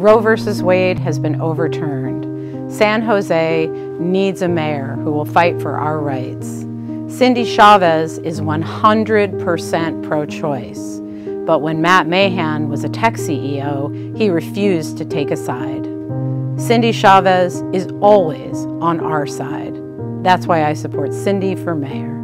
Roe versus Wade has been overturned. San Jose needs a mayor who will fight for our rights. Cindy Chavez is 100% pro-choice, but when Matt Mahan was a tech CEO, he refused to take a side. Cindy Chavez is always on our side. That's why I support Cindy for mayor.